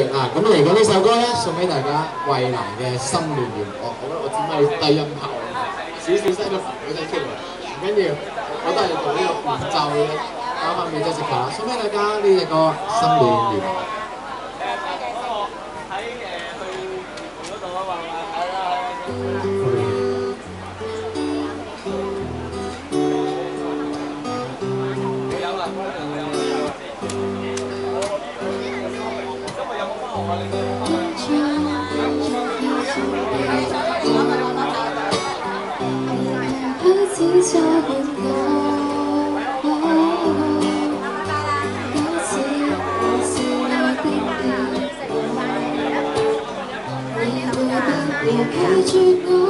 OK 嗱，咁嚟講呢首歌咧，送俾大家衛蘭嘅《心亂亂》。我我覺得我只係低音炮，少少聲都扶到聲出嚟，唔緊要，我都係做呢個伴奏嘅，啱啱嘅 Jessica 送俾大家呢隻歌《心亂亂》。開我，假使我是我的，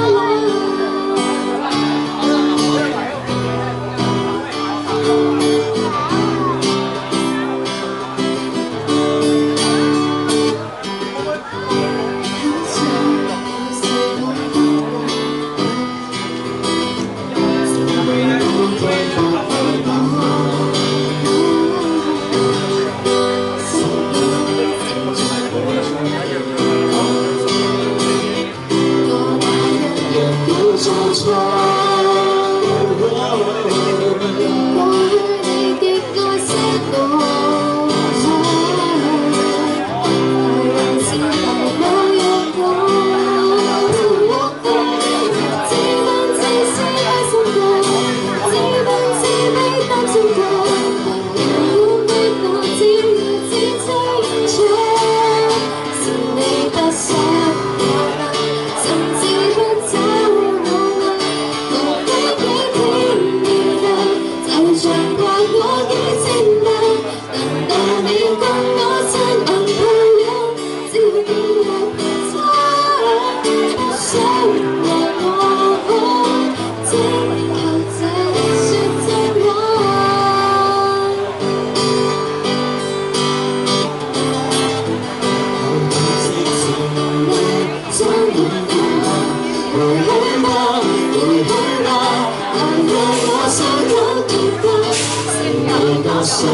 想我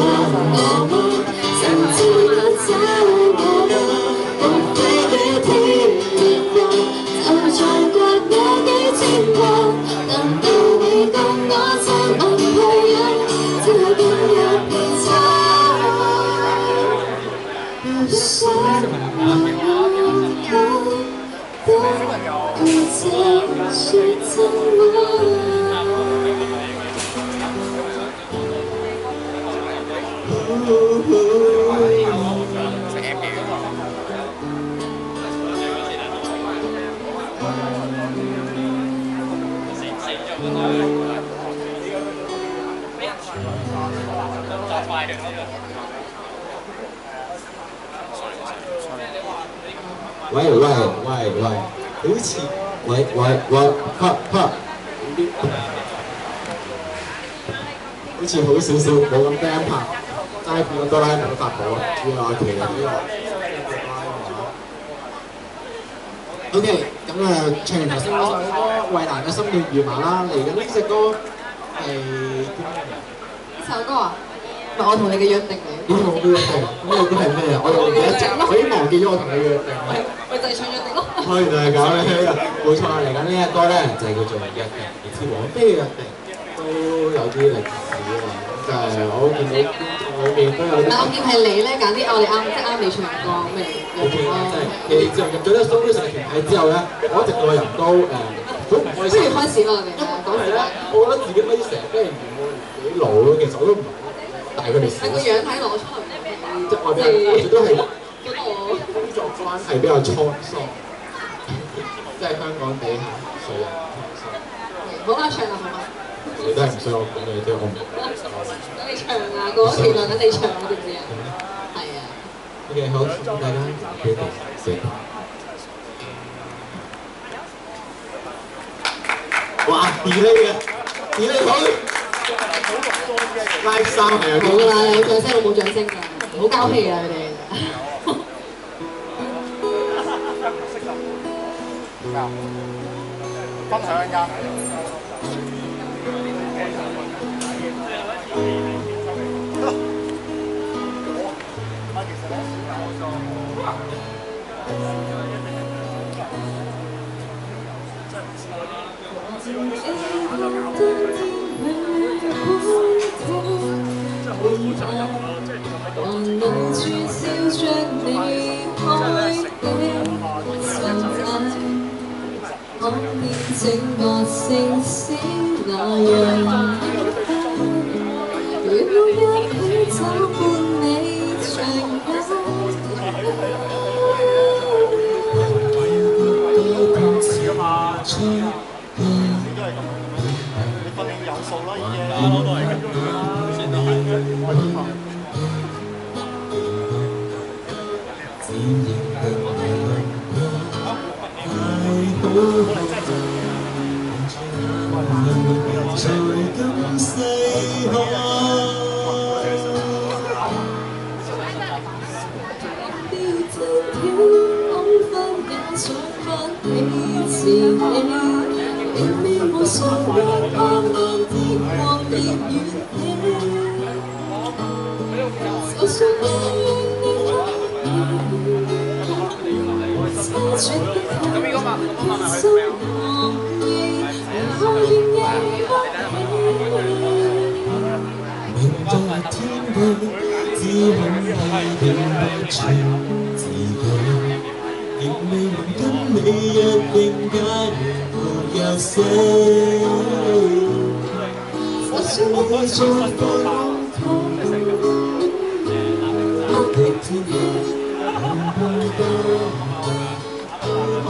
嗎？甚至不找我嗎？無非幾天變化，就像刮我几千百，難道你跟我親吻配音，焦點又偏差？不想我都不再是怎麼？喂喂喂喂，好似喂喂喂，拍拍，好似好少少，冇咁低音拍，齋變咗哆啦 A 夢法寶啊！原來其實呢個 OK，咁啊，唱完頭先嗰首歌，衛蘭嘅《心亂如麻》啦，嚟緊呢只歌係叫咩名？呢首歌啊，唔係我同你嘅約定嚟。咦，我嘅約定，咁你啲係咩啊？我又唔記得咗，我已經忘記咗我同你嘅約定。咪就係唱約定咯。哦，原來係咁樣，冇錯啦！嚟緊呢一歌咧就係叫做約定，而似王菲嘅約定都有啲歷史啊！就係我見到觀眾裏面都有啲但我見係你咧揀啲我哋啱即係啱你唱歌，咁咪約 O K 定咯。即係自從入咗呢個 show 呢個團體之後咧，我一直個人都誒好唔開心。不如開始啦，我哋講係啦，，我覺得自己可以成日俾人嫌我幾老咯，其實我都唔係好大佢哋少係個樣睇攞出嚟。即係外邊人或者都係工作關係比較滄桑，即係香港地下水人滄桑。好啦，唱啦，好嘛？你都係唔需要我講你啲，我唔等你唱啊，過咗期待緊你唱，知唔知啊？係啊。OK，好，咁大家決定先。哇，delay 嘅，delay 好，live 三係啊，冇啦，有掌聲我冇掌聲㗎，唔好交氣啊你哋。分享一下。整個城市那樣。如果一起走伴你長你訓練有數啦，已經。在咁呢個嘛，咁啊咪去恐怕認不全自己，亦未能跟你約定假如沒有死。我想你在風土，不敵天氣，能碰到，可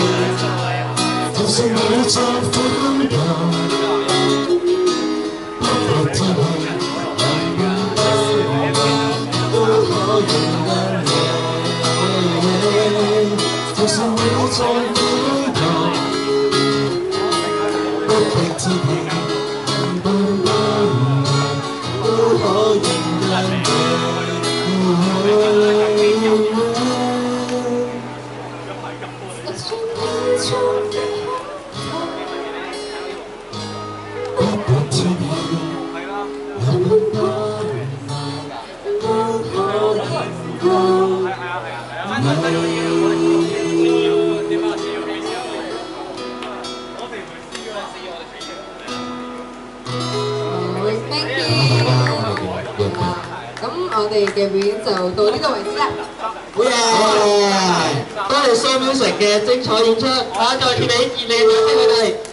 就算你好，thank you。咁誒哋嘅表演就到呢度為止啦。好嘢！多謝 Show Music 嘅精彩演出，大家再貼俾熱烈嘅掌聲佢哋。